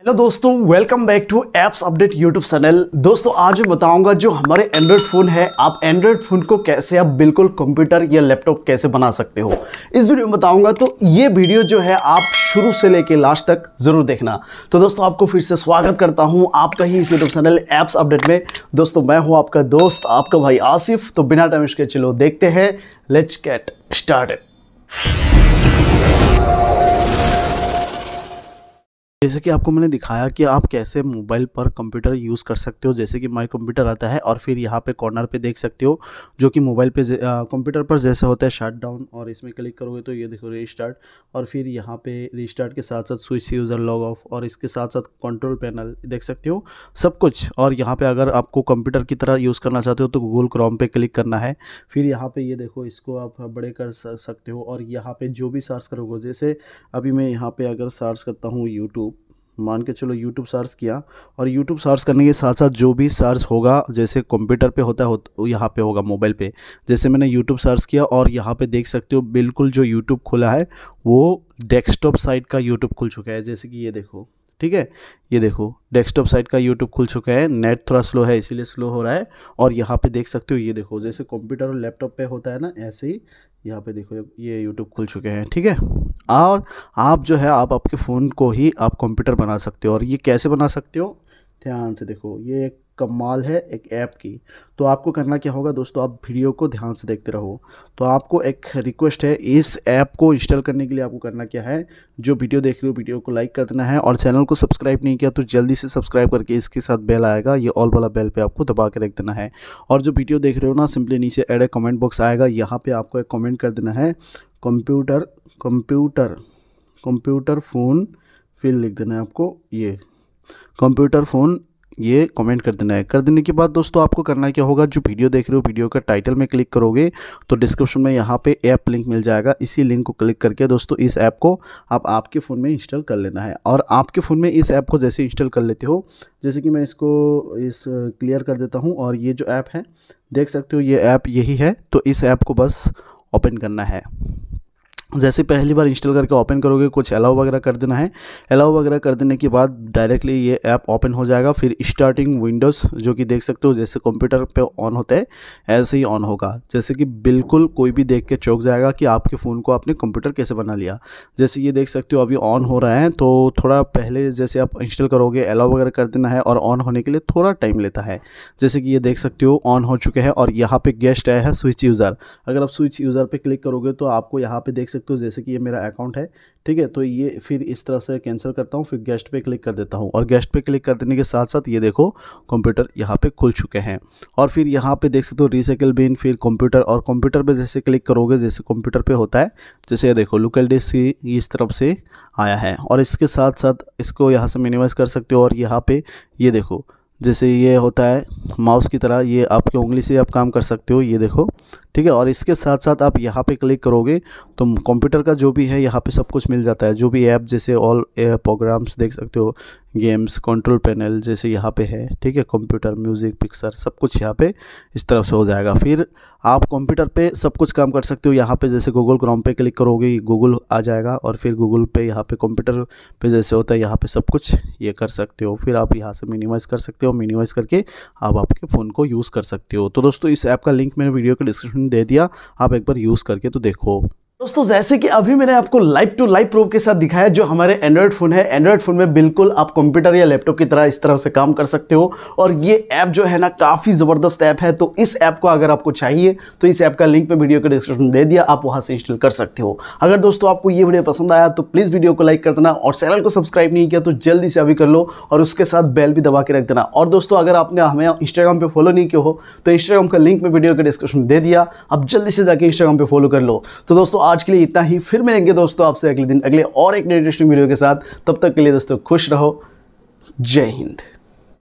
Hello दोस्तों welcome back to apps update YouTube channel दोस्तों, आज मैं बताऊँगा जो हमारे एंड्रॉयड फ़ोन है, आप एंड्रॉयड फ़ोन को कैसे आप बिल्कुल कंप्यूटर या लैपटॉप कैसे बना सकते हो? इस वीडियो में बताऊँगा तो ये वीडियो जो है, आप शुरू से लेके लास्ट तक ज़रूर देखना। तो दोस्तों, आपको फिर से स्वागत करता हूँ आपका ही इस यूट्यूब चैनल एप्स अपडेट में। दोस्तों, मैं हूँ आपका दोस्त, आपका भाई आसिफ। तो बिना टाइम इसके चलो देखते हैं लेट्स गेट स्टार्टेड जैसे कि आपको मैंने दिखाया कि आप कैसे मोबाइल पर कंप्यूटर यूज़ कर सकते हो, जैसे कि माई कंप्यूटर आता है और फिर यहाँ पे कॉर्नर पे देख सकते हो, जो कि मोबाइल पे कंप्यूटर पर जैसे होता है शट डाउन और इसमें क्लिक करोगे तो ये देखो रीस्टार्ट और फिर यहाँ पे रीस्टार्ट के साथ साथ स्विच यूज़र लॉग ऑफ़ और इसके साथ साथ कंट्रोल पैनल देख सकते हो, सब कुछ। और यहाँ पर अगर आपको कंप्यूटर की तरह यूज़ करना चाहते हो तो गूगल क्रोम पर क्लिक करना है। फिर यहाँ पर ये देखो, इसको आप बड़े कर सकते हो और यहाँ पर जो भी सर्च करोगे, जैसे अभी मैं यहाँ पर अगर सर्च करता हूँ यूट्यूब मान के चलो यूट्यूब सर्च किया और यूट्यूब सर्च करने के साथ साथ जो भी सर्च होगा जैसे कंप्यूटर पे होता है हो, यहाँ पे होगा मोबाइल पे। जैसे मैंने यूट्यूब सर्च किया और यहाँ पे देख सकते हो बिल्कुल जो यूट्यूब खुला है वो डेस्कटॉप साइट का यूट्यूब खुल चुका है। जैसे कि ये देखो ठीक है? ये देखो डेस्कटॉप साइट का यूट्यूब खुल चुका है नेट थोड़ा स्लो है इसीलिए स्लो हो रहा है। और यहाँ पे देख सकते हो ये देखो जैसे कंप्यूटर और लैपटॉप पे होता है ना ऐसे ही यहाँ पे देखो, ये यूट्यूब खुल चुके हैं, ठीक है? और आप जो है, आप आपके फ़ोन को ही आप कंप्यूटर बना सकते हो। और ये कैसे बना सकते हो? ध्यान से देखो, ये एक कमाल है एक ऐप की। तो आपको करना क्या होगा दोस्तों, आप वीडियो को ध्यान से देखते रहो। तो आपको एक रिक्वेस्ट है, इस ऐप को इंस्टॉल करने के लिए आपको करना क्या है, जो वीडियो देख रहे हो, वीडियो को लाइक कर देना है और चैनल को सब्सक्राइब नहीं किया तो जल्दी से सब्सक्राइब करके इसके साथ बेल आएगा, ये ऑल वाला बेल पर आपको दबा के रख देना है। और जो वीडियो देख रहे हो ना सिंपली नीचे एड ए कमेंट बॉक्स आएगा, यहाँ पर आपको एक कॉमेंट कर देना है कंप्यूटर कंप्यूटर कंप्यूटर फ़ोन फिर लिख देना है आपको, ये कंप्यूटर फ़ोन ये कमेंट कर देना है। कर देने के बाद दोस्तों आपको करना क्या होगा? जो वीडियो देख रहे हो वीडियो का टाइटल में क्लिक करोगे तो डिस्क्रिप्शन में यहाँ पे ऐप लिंक मिल जाएगा। इसी लिंक को क्लिक करके दोस्तों इस ऐप को आप आपके फ़ोन में इंस्टॉल कर लेना है। और आपके फ़ोन में इस ऐप को जैसे इंस्टॉल कर लेते हो, जैसे कि मैं इसको इस क्लियर कर देता हूँ और ये जो ऐप है, देख सकते हो ये ऐप यही है तो इस ऐप को बस ओपन करना है। जैसे पहली बार इंस्टॉल करके ओपन करोगे, कुछ अलाउ वगैरह कर देना है। अलाउ वगैरह कर देने के बाद डायरेक्टली ये ऐप ओपन हो जाएगा। फिर स्टार्टिंग विंडोज़ जो कि देख सकते हो जैसे कंप्यूटर पे ऑन होता है, ऐसे ही ऑन होगा। जैसे कि बिल्कुल कोई भी देख के चौक जाएगा कि आपके फ़ोन को आपने कंप्यूटर कैसे बना लिया। जैसे ये देख सकते हो अभी ऑन हो रहा है तो थोड़ा पहले जैसे आप इंस्टॉल करोगे अलाउ वगैरह कर देना है और ऑन होने के लिए थोड़ा टाइम लेता है। जैसे कि ये देख सकते हो ऑन हो चुके हैं और यहाँ पर गेस्ट आया है स्विच यूज़र अगर आप स्विच यूज़र पर क्लिक करोगे तो आपको यहाँ पर देख सकते सकते हो, जैसे कि ये मेरा अकाउंट है, ठीक है? तो ये फिर इस तरह से कैंसिल करता हूँ, फिर गेस्ट पे क्लिक कर देता हूँ। और गेस्ट पे क्लिक कर देने के साथ साथ ये देखो कंप्यूटर यहाँ पे खुल चुके हैं। और फिर यहाँ पे देख सकते हो रिसाइकिल बिन फिर कंप्यूटर और कंप्यूटर पे जैसे क्लिक करोगे, जैसे कंप्यूटर पे होता है, जैसे ये देखो लोकल डिस्क इस तरफ़ से आया है। और इसके साथ साथ इसको यहाँ से मिनिमाइज़ कर सकते हो, और यहाँ पर ये देखो, जैसे ये होता है माउस की तरह, ये आपकी उंगली से आप काम कर सकते हो, ये देखो। ठीक है? और इसके साथ साथ आप यहाँ पे क्लिक करोगे तो कंप्यूटर का जो भी है, यहाँ पे सब कुछ मिल जाता है। जो भी ऐप जैसे ऑल प्रोग्राम्स देख सकते हो गेम्स कंट्रोल पैनल जैसे यहाँ पे है, ठीक है? कंप्यूटर म्यूज़िक पिक्चर सब कुछ यहाँ पे इस तरफ़ से हो जाएगा। फिर आप कंप्यूटर पे सब कुछ काम कर सकते हो। यहाँ पे जैसे गूगल क्रोम पे क्लिक करोगे गूगल आ जाएगा और फिर गूगल पे यहाँ पे कंप्यूटर पे जैसे होता है, यहाँ पे सब कुछ ये कर सकते हो। फिर आप यहाँ से मिनिमाइज़ कर सकते हो। मिनिमाइज़ करके आप आपके फ़ोन को यूज़ कर सकते हो। तो दोस्तों, इस ऐप का लिंक मैंने वीडियो के डिस्क्रिप्शन दे दिया आप एक बार यूज़ करके तो देखो। दोस्तों, जैसे कि अभी मैंने आपको लाइव टू लाइव प्रूफ के साथ दिखाया, जो हमारे एंड्रॉयड फ़ोन है। एंड्रॉयड फ़ोन में बिल्कुल आप कंप्यूटर या लैपटॉप की तरह इस तरह से काम कर सकते हो। और ये ऐप जो है ना, काफ़ी ज़बरदस्त ऐप है। तो इस ऐप को अगर आपको चाहिए तो इस ऐप का लिंक मैं वीडियो के डिस्क्रिप्शन दे दिया। आप वहाँ से इंस्टॉल कर सकते हो। अगर दोस्तों, आपको ये वीडियो पसंद आया तो प्लीज़ वीडियो को लाइक कर देना और चैनल को सब्सक्राइब नहीं किया तो जल्दी से अभी कर लो और उसके साथ बेल भी दबा के रख देना। और दोस्तों, अगर आपने हमें इंस्टाग्राम पर फॉलो नहीं किया हो तो इंस्टाग्राम का लिंक मैं वीडियो के डिस्क्रिप्शन दे दिया। आप जल्दी से जाकर इंस्टाग्राम पर फॉलो कर लो। तो दोस्तों आज के लिए इतना ही। फिर मिलेंगे दोस्तों आपसे अगले दिन, अगले और एक इंटरेस्टिंग वीडियो के साथ। तब तक के लिए दोस्तों खुश रहो। जय हिंद।